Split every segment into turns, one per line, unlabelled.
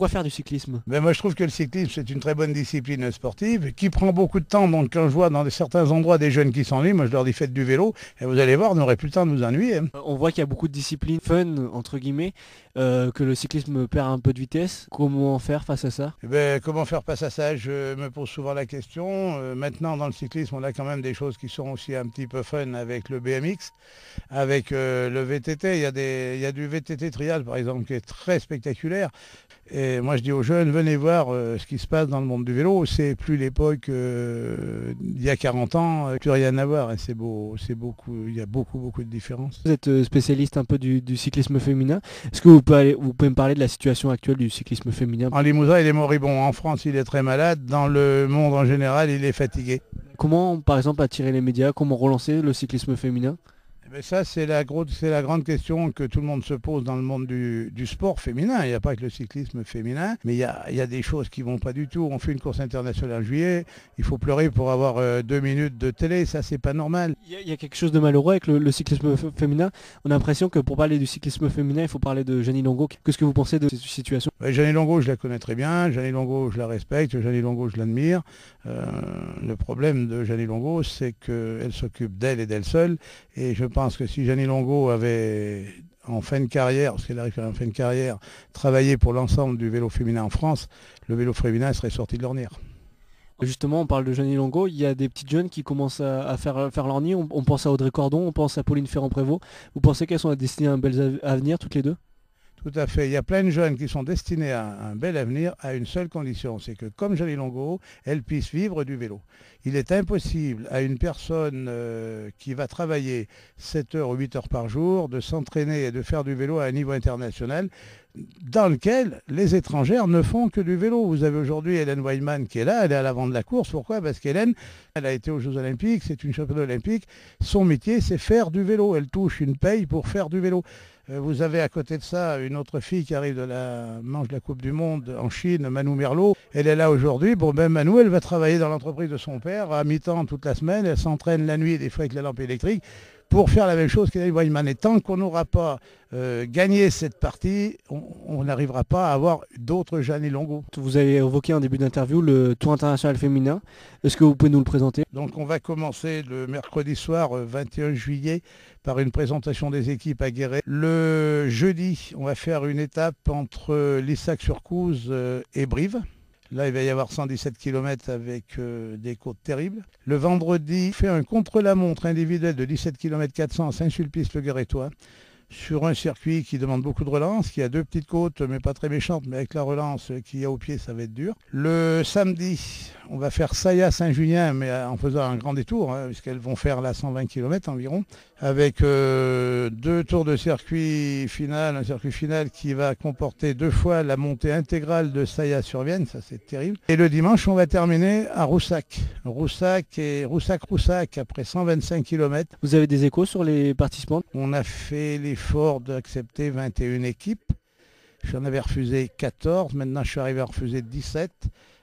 Pourquoi faire du cyclisme?
Ben Moi je trouve que le cyclisme c'est une très bonne discipline sportive qui prend beaucoup de temps. Donc quand je vois dans certains endroits des jeunes qui s'ennuient, moi je leur dis faites du vélo et vous allez voir, on n'aurait plus le temps de nous ennuyer. Hein.
On voit qu'il y a beaucoup de disciplines fun entre guillemets, euh, que le cyclisme perd un peu de vitesse. Comment faire face à ça?
Eh ben, Comment faire face à ça? Je me pose souvent la question. Euh, maintenant dans le cyclisme on a quand même des choses qui sont aussi un petit peu fun avec le BMX, avec euh, le VTT. Il y, a des, il y a du VTT trial par exemple qui est très spectaculaire. Et moi je dis aux jeunes, venez voir euh, ce qui se passe dans le monde du vélo. C'est plus l'époque euh, il y a 40 ans, euh, plus rien à voir. c'est beau, c'est beaucoup, il y a beaucoup, beaucoup de différences.
Vous êtes spécialiste un peu du, cyclisme féminin. Est-ce que vous pouvez, vous pouvez me parler de la situation actuelle du cyclisme féminin?
En Limousin, il est moribond. En France, il est très malade. Dans le monde en général, il est fatigué.
Comment, par exemple, attirer les médias? Comment relancer le cyclisme féminin?
Mais ça, c'est la, la, grande question que tout le monde se pose dans le monde du, sport féminin. Il n'y a pas que le cyclisme féminin, mais il y a, des choses qui ne vont pas du tout. On fait une course internationale en juillet, il faut pleurer pour avoir euh, deux minutes de télé, ça c'est pas normal.
Il y, a quelque chose de malheureux avec le, cyclisme féminin. On a l'impression que pour parler du cyclisme féminin, il faut parler de Jeannie Longo. Qu'est-ce que vous pensez de cette situation?
Jeannie Longo, je la connais très bien. Jeannie Longo, je la respecte. Jeannie Longo, je l'admire. Euh, le problème de Jeannie Longo, c'est qu'elle s'occupe d'elle et d'elle seule. Et je pense que si Jeannie Longo avait en fin de carrière, parce qu'elle arrive en fin de carrière, travaillé pour l'ensemble du vélo féminin en France, le vélo féminin serait sorti de l'ornière.
Justement, on parle de Jeannie Longo, il y a des petites jeunes qui commencent à, faire, leur on, pense à Audrey Cordon, on pense à Pauline Ferrand-Prévôt. Vous pensez qu'elles sont destinées à un bel avenir toutes les deux?
Tout à fait. Il y a plein de jeunes qui sont destinés à un bel avenir à une seule condition, c'est que comme Jolie Longo, elle puisse vivre du vélo. Il est impossible à une personne euh, qui va travailler 7 heures ou 8 heures par jour de s'entraîner et de faire du vélo à un niveau international dans lequel les étrangères ne font que du vélo. Vous avez aujourd'hui Hélène Weidman qui est là, elle est à l'avant de la course. Pourquoi? Parce qu'Hélène, elle a été aux Jeux Olympiques, c'est une championne olympique. Son métier, c'est faire du vélo. Elle touche une paye pour faire du vélo. Euh, vous avez à côté de ça une autre fille qui arrive de la manche de la Coupe du Monde en Chine, Manu Merlot. Elle est là aujourd'hui. Bon, ben Manu, elle va travailler dans l'entreprise de son père à mi-temps toute la semaine. Elle s'entraîne la nuit, des fois avec la lampe électrique pour faire la même chose qu'Eli Weinman. Et tant qu'on n'aura pas euh, gagné cette partie, on n'arrivera pas à avoir d'autres Jeanne Longo.
Vous avez évoqué en début d'interview le Tour international féminin. Est-ce que vous pouvez nous le présenter?
Donc on va commencer le mercredi soir 21 euh, juillet par une présentation des équipes à Guéret. Le jeudi, on va faire une étape entre Lissac-sur-Couze euh, et Brive. Là, il va y avoir 117 km avec euh, des côtes terribles. Le vendredi, fait un contre-la-montre individuel de 17 km 400 à Saint-Sulpice-le-Guérétois sur un circuit qui demande beaucoup de relance, qui a deux petites côtes, mais pas très méchantes, mais avec la relance qu'il y a au pied, ça va être dur. Le samedi, on va faire Saya Saint-Julien, mais en faisant un grand détour, hein, puisqu'elles vont faire là 120 km environ, avec euh, deux tours de circuit final, un circuit final qui va comporter deux fois la montée intégrale de Saya sur Vienne, ça c'est terrible. Et le dimanche, on va terminer à Roussac. Roussac et Roussac-Roussac après 125 km.
Vous avez des échos sur les participants?
On a fait l'effort d'accepter 21 équipes. J'en avais refusé 14, maintenant je suis arrivé à refuser 17.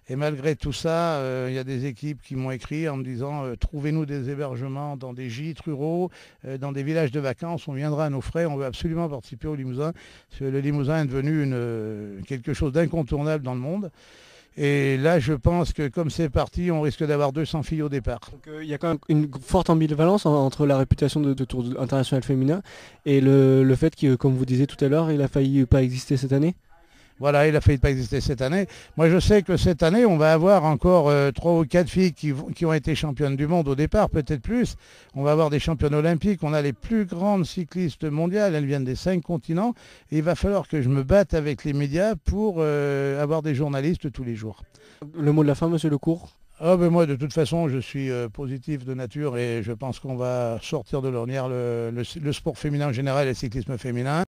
Et malgré tout ça, euh, il y a des équipes qui m'ont écrit en me disant euh, trouvez-nous des hébergements dans des gîtes ruraux, euh, dans des villages de vacances, on viendra à nos frais, on veut absolument participer au Limousin. le Limousin est devenu quelque chose d'incontournable dans le monde. Et là, je pense que comme c'est parti, on risque d'avoir 200 filles au départ.
il y a quand même une forte ambivalence entre la réputation de, Tour international féminin et le, fait que, comme vous disiez tout à l'heure, il a failli pas exister cette année?
Voilà, il a failli pas exister cette année. Moi, je sais que cette année, on va avoir encore euh, trois ou quatre filles qui, qui, ont été championnes du monde au départ, peut-être plus. On va avoir des championnes olympiques. On a les plus grandes cyclistes mondiales. Elles viennent des cinq continents. Et il va falloir que je me batte avec les médias pour euh, avoir des journalistes tous les jours.
Le mot de la fin, Monsieur Lecourt?
Ah ben moi de toute façon je suis euh, positif de nature et je pense qu'on va sortir de l'ornière le, le sport féminin en général et le cyclisme féminin.